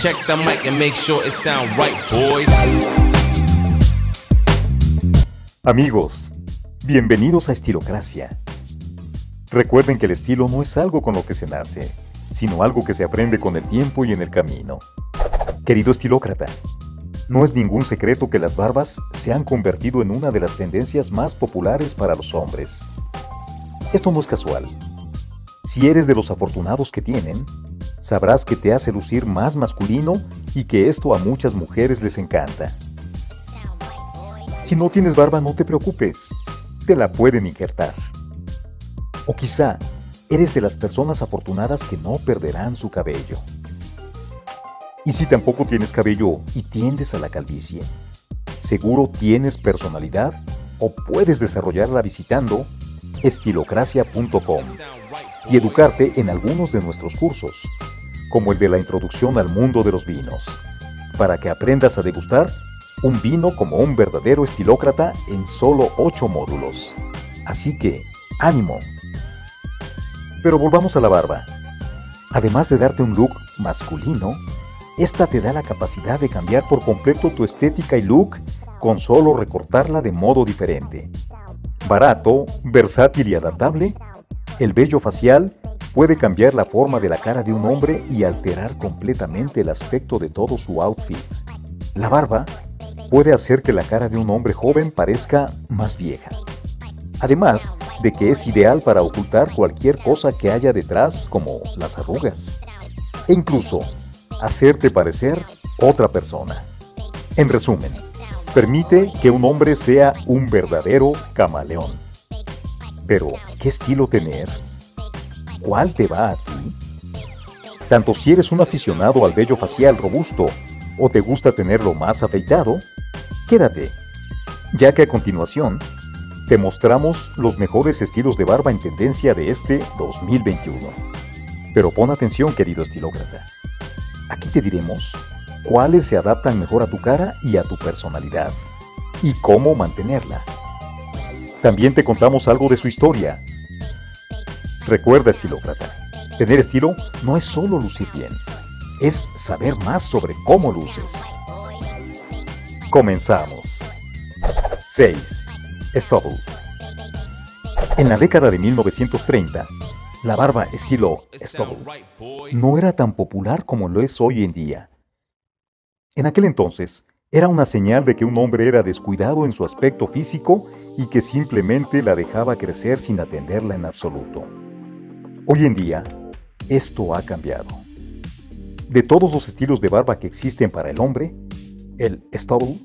Check the mic and make sure it sound right, boys. Amigos, bienvenidos a Estilocracia. Recuerden que el estilo no es algo con lo que se nace, sino algo que se aprende con el tiempo y en el camino. Querido estilócrata, no es ningún secreto que las barbas se han convertido en una de las tendencias más populares para los hombres. Esto no es casual. Si eres de los afortunados que tienen, sabrás que te hace lucir más masculino y que esto a muchas mujeres les encanta. Si no tienes barba, no te preocupes, te la pueden injertar. O quizá eres de las personas afortunadas que no perderán su cabello. Y si tampoco tienes cabello y tiendes a la calvicie, seguro tienes personalidad o puedes desarrollarla visitando estilocracia.com y educarte en algunos de nuestros cursos, como el de la introducción al mundo de los vinos, para que aprendas a degustar un vino como un verdadero estilócrata en solo 8 módulos. Así que, ánimo. Pero volvamos a la barba. Además de darte un look masculino, esta te da la capacidad de cambiar por completo tu estética y look con solo recortarla de modo diferente. Barato, versátil y adaptable, el vello facial puede cambiar la forma de la cara de un hombre y alterar completamente el aspecto de todo su outfit. La barba puede hacer que la cara de un hombre joven parezca más vieja. Además de que es ideal para ocultar cualquier cosa que haya detrás como las arrugas. E incluso hacerte parecer otra persona. En resumen, permite que un hombre sea un verdadero camaleón. Pero, ¿qué estilo tener? ¿Cuál te va a ti? Tanto si eres un aficionado al vello facial robusto o te gusta tenerlo más afeitado, quédate, ya que a continuación te mostramos los mejores estilos de barba en tendencia de este 2021. Pero pon atención, querido estilócrata. Aquí te diremos cuáles se adaptan mejor a tu cara y a tu personalidad, y cómo mantenerla. También te contamos algo de su historia. Recuerda, estilócrata, tener estilo no es solo lucir bien, es saber más sobre cómo luces. Comenzamos. 6. Stubble. En la década de 1930, la barba estilo Stubble no era tan popular como lo es hoy en día. En aquel entonces, era una señal de que un hombre era descuidado en su aspecto físico y que simplemente la dejaba crecer sin atenderla en absoluto. Hoy en día, esto ha cambiado. De todos los estilos de barba que existen para el hombre, el stubble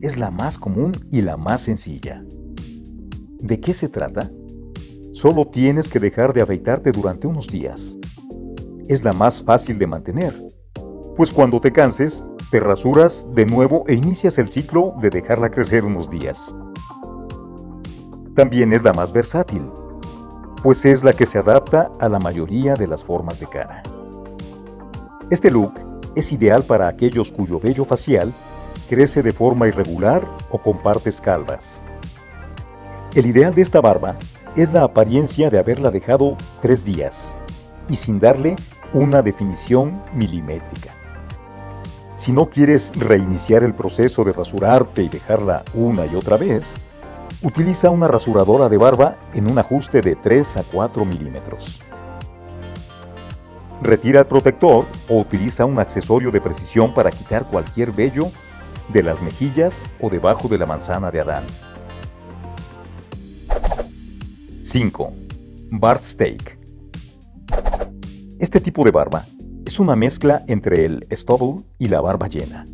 es la más común y la más sencilla. ¿De qué se trata? Solo tienes que dejar de afeitarte durante unos días. Es la más fácil de mantener, pues cuando te canses, te rasuras de nuevo e inicias el ciclo de dejarla crecer unos días. También es la más versátil, pues es la que se adapta a la mayoría de las formas de cara. Este look es ideal para aquellos cuyo vello facial crece de forma irregular o con partes calvas. El ideal de esta barba es la apariencia de haberla dejado tres días y sin darle una definición milimétrica. Si no quieres reiniciar el proceso de rasurarte y dejarla una y otra vez, utiliza una rasuradora de barba en un ajuste de 3 a 4 milímetros. Retira el protector o utiliza un accesorio de precisión para quitar cualquier vello de las mejillas o debajo de la manzana de Adán. 5. Bart Steak. Este tipo de barba es una mezcla entre el stubble y la barba llena.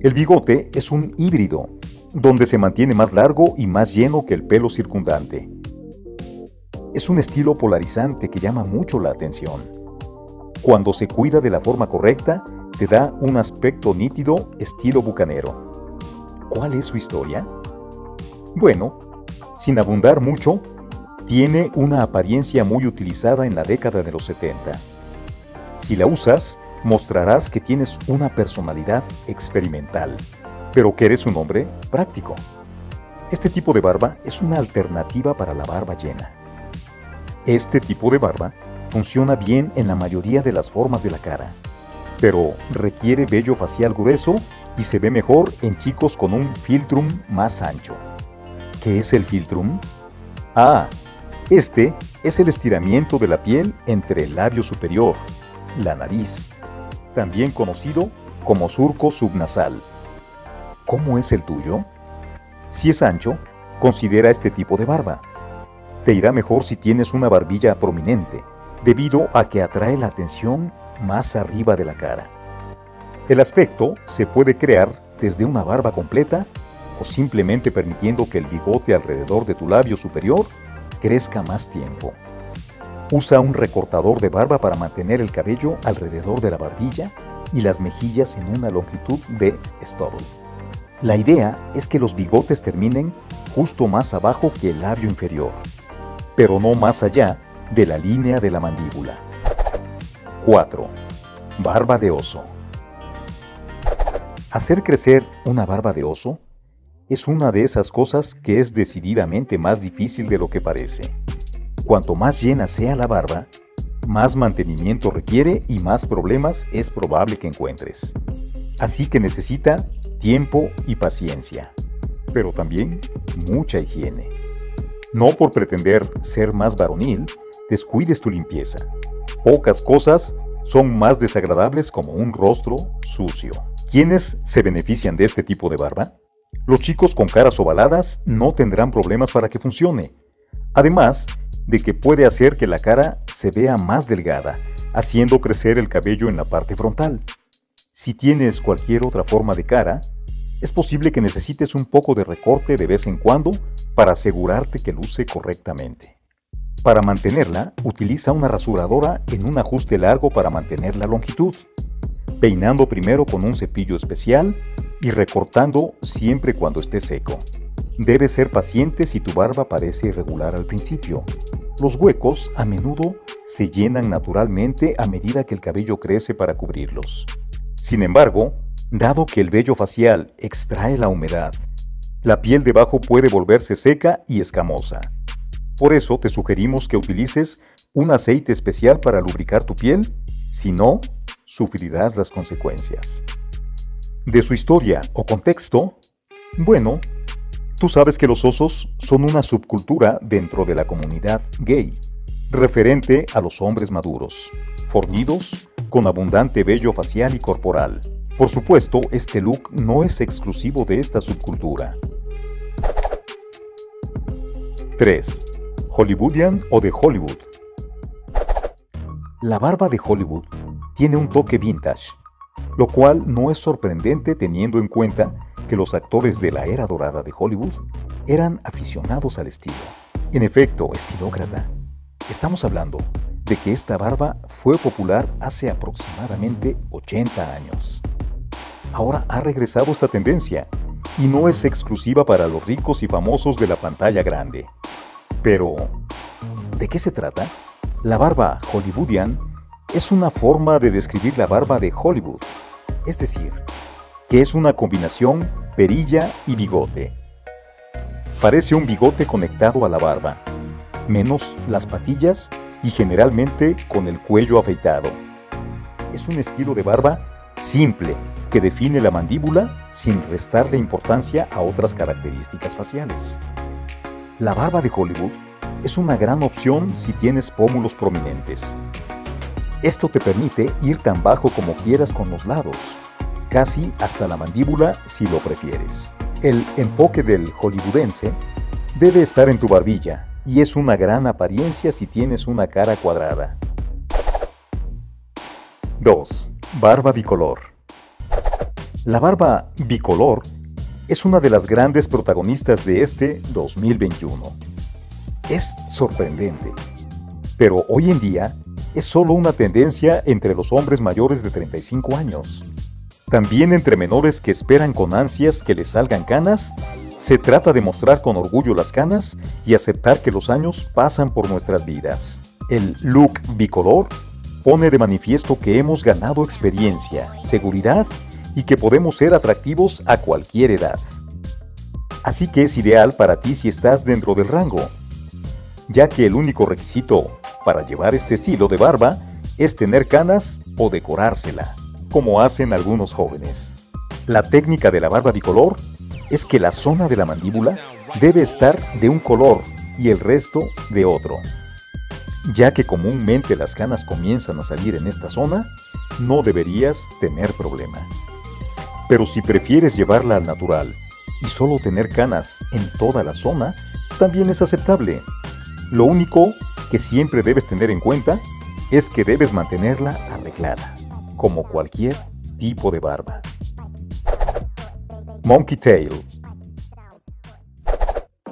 El bigote es un híbrido, donde se mantiene más largo y más lleno que el pelo circundante. Es un estilo polarizante que llama mucho la atención. Cuando se cuida de la forma correcta, te da un aspecto nítido estilo bucanero. ¿Cuál es su historia? Bueno, sin abundar mucho, tiene una apariencia muy utilizada en la década de los 70. Si la usas, mostrarás que tienes una personalidad experimental, pero que eres un hombre práctico. Este tipo de barba es una alternativa para la barba llena. Este tipo de barba funciona bien en la mayoría de las formas de la cara. pero requiere vello facial grueso y se ve mejor en chicos con un filtrum más ancho. ¿Qué es el filtrum? Ah, este es el estiramiento de la piel entre el labio superior, la nariz, también conocido como surco subnasal. ¿Cómo es el tuyo? Si es ancho, considera este tipo de barba. Te irá mejor si tienes una barbilla prominente, debido a que atrae la atención más arriba de la cara. El aspecto se puede crear desde una barba completa o simplemente permitiendo que el bigote alrededor de tu labio superior crezca más tiempo. Usa un recortador de barba para mantener el cabello alrededor de la barbilla y las mejillas en una longitud de stubble. La idea es que los bigotes terminen justo más abajo que el labio inferior, pero no más allá de la línea de la mandíbula. 4. Barba de oso. Hacer crecer una barba de oso es una de esas cosas que es decididamente más difícil de lo que parece. Cuanto más llena sea la barba, más mantenimiento requiere y más problemas es probable que encuentres. Así que necesita tiempo y paciencia, pero también mucha higiene. No por pretender ser más varonil, descuides tu limpieza. Pocas cosas son más desagradables como un rostro sucio. ¿Quiénes se benefician de este tipo de barba? Los chicos con caras ovaladas no tendrán problemas para que funcione. Además de que puede hacer que la cara se vea más delgada, haciendo crecer el cabello en la parte frontal. Si tienes cualquier otra forma de cara, es posible que necesites un poco de recorte de vez en cuando para asegurarte que luce correctamente. Para mantenerla, utiliza una rasuradora en un ajuste largo para mantener la longitud, peinando primero con un cepillo especial y recortando siempre cuando esté seco. Debes ser paciente si tu barba parece irregular al principio. Los huecos a menudo se llenan naturalmente a medida que el cabello crece para cubrirlos. Sin embargo, Dado que el vello facial extrae la humedad, la piel debajo puede volverse seca y escamosa. Por eso te sugerimos que utilices un aceite especial para lubricar tu piel, si no, sufrirás las consecuencias. De su historia o contexto, bueno, tú sabes que los osos son una subcultura dentro de la comunidad gay, referente a los hombres maduros, fornidos, con abundante vello facial y corporal por supuesto, este look no es exclusivo de esta subcultura. 3. Hollywoodian o de Hollywood. La barba de Hollywood tiene un toque vintage, lo cual no es sorprendente teniendo en cuenta que los actores de la era dorada de Hollywood eran aficionados al estilo. En efecto, estilócrata. Estamos hablando de que esta barba fue popular hace aproximadamente 80 años ahora ha regresado esta tendencia y no es exclusiva para los ricos y famosos de la pantalla grande. Pero, ¿de qué se trata? La barba hollywoodian es una forma de describir la barba de Hollywood, es decir, que es una combinación perilla y bigote. Parece un bigote conectado a la barba, menos las patillas y generalmente con el cuello afeitado. Es un estilo de barba simple que define la mandíbula sin restarle importancia a otras características faciales. La barba de Hollywood es una gran opción si tienes pómulos prominentes. Esto te permite ir tan bajo como quieras con los lados, casi hasta la mandíbula si lo prefieres. El enfoque del hollywoodense debe estar en tu barbilla y es una gran apariencia si tienes una cara cuadrada. 2. Barba bicolor. La barba bicolor es una de las grandes protagonistas de este 2021. Es sorprendente, pero hoy en día es solo una tendencia entre los hombres mayores de 35 años. También entre menores que esperan con ansias que les salgan canas, se trata de mostrar con orgullo las canas y aceptar que los años pasan por nuestras vidas. El look bicolor pone de manifiesto que hemos ganado experiencia, seguridad y que podemos ser atractivos a cualquier edad. Así que es ideal para ti si estás dentro del rango, ya que el único requisito para llevar este estilo de barba es tener canas o decorársela. como hacen algunos jóvenes. La técnica de la barba bicolor es que la zona de la mandíbula debe estar de un color y el resto de otro. Ya que comúnmente las canas comienzan a salir en esta zona, no deberías tener problema. Pero si prefieres llevarla al natural y solo tener canas en toda la zona, también es aceptable. Lo único que siempre debes tener en cuenta es que debes mantenerla arreglada, como cualquier tipo de barba. Monkey Tail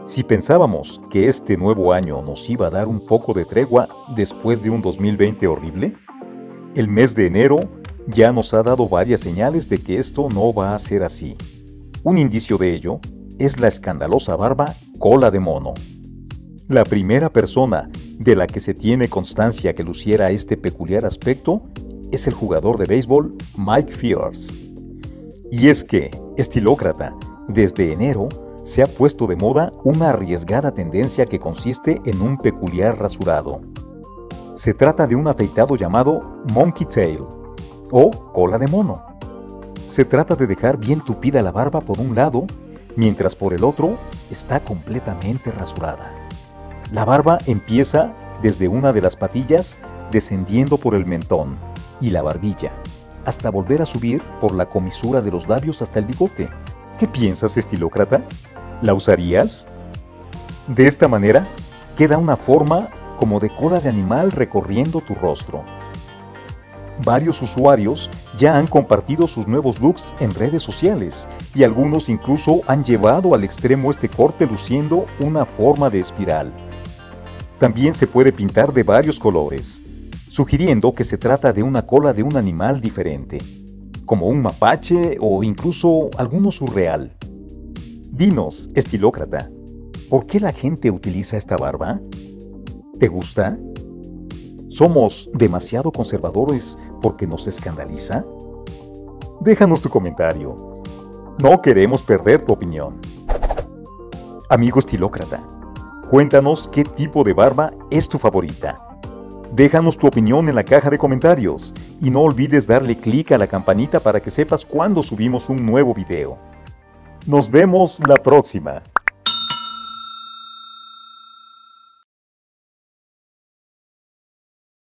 Si pensábamos que este nuevo año nos iba a dar un poco de tregua después de un 2020 horrible, el mes de enero ya nos ha dado varias señales de que esto no va a ser así. Un indicio de ello es la escandalosa barba cola de mono. La primera persona de la que se tiene constancia que luciera este peculiar aspecto es el jugador de béisbol Mike Fiers. Y es que, estilócrata, desde enero se ha puesto de moda una arriesgada tendencia que consiste en un peculiar rasurado. Se trata de un afeitado llamado monkey tail o cola de mono se trata de dejar bien tupida la barba por un lado, mientras por el otro está completamente rasurada. La barba empieza desde una de las patillas, descendiendo por el mentón y la barbilla, hasta volver a subir por la comisura de los labios hasta el bigote. ¿Qué piensas, estilócrata? ¿La usarías? De esta manera, queda una forma como de cola de animal recorriendo tu rostro. Varios usuarios ya han compartido sus nuevos looks en redes sociales y algunos incluso han llevado al extremo este corte luciendo una forma de espiral. También se puede pintar de varios colores, sugiriendo que se trata de una cola de un animal diferente, como un mapache o incluso alguno surreal. Dinos, estilócrata, ¿por qué la gente utiliza esta barba? ¿Te gusta? ¿Somos demasiado conservadores porque nos escandaliza? Déjanos tu comentario. No queremos perder tu opinión. Amigo estilócrata, cuéntanos qué tipo de barba es tu favorita. Déjanos tu opinión en la caja de comentarios y no olvides darle clic a la campanita para que sepas cuando subimos un nuevo video. Nos vemos la próxima.